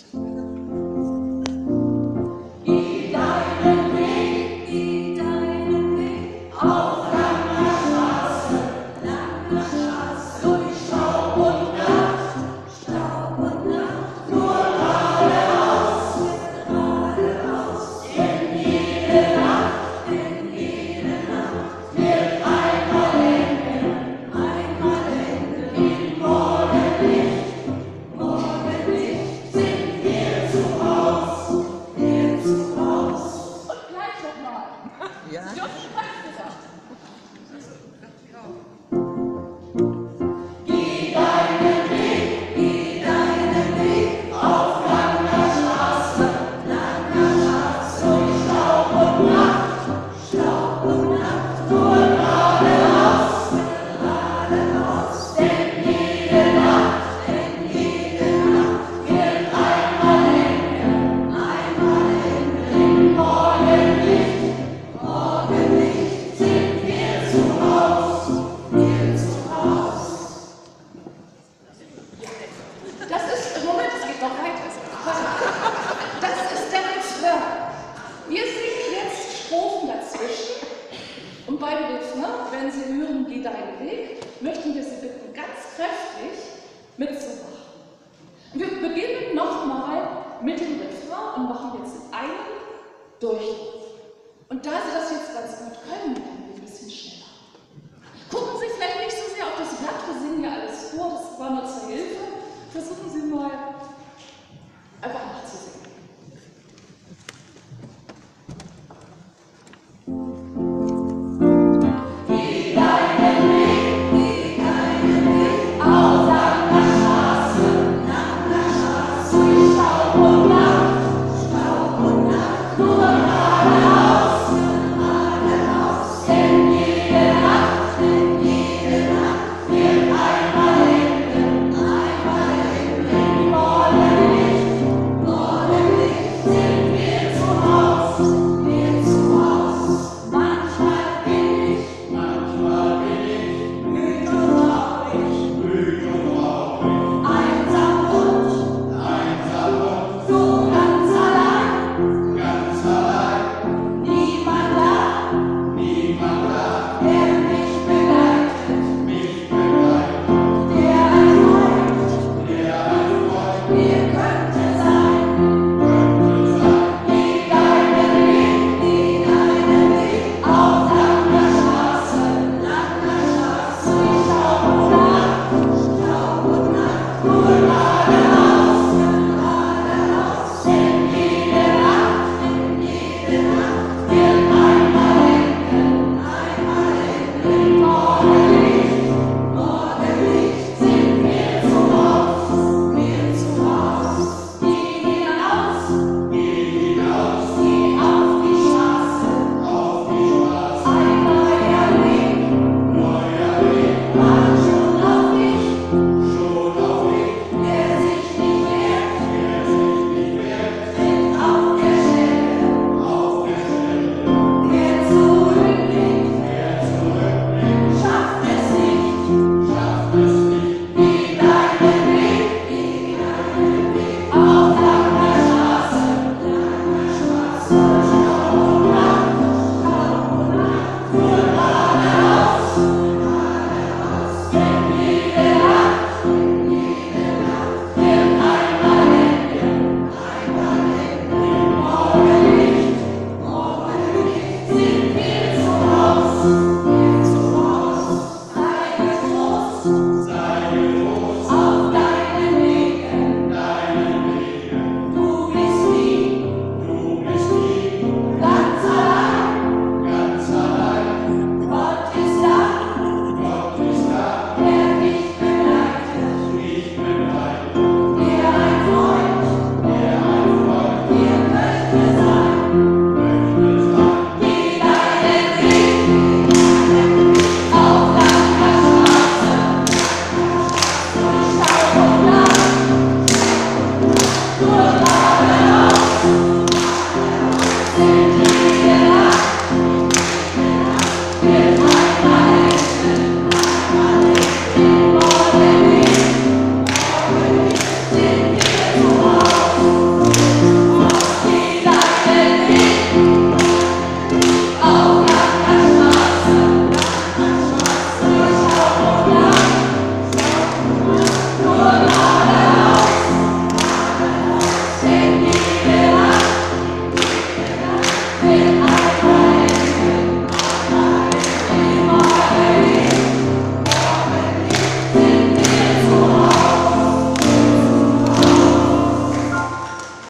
Yeah. bedeutet, ne? wenn Sie hören, geh deinen Weg, möchten wir Sie bitten, ganz kräftig mitzumachen. Wir beginnen nochmal mit dem Refrain und machen jetzt einen Durchgang. 아